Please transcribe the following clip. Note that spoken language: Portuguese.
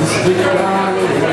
Obrigado.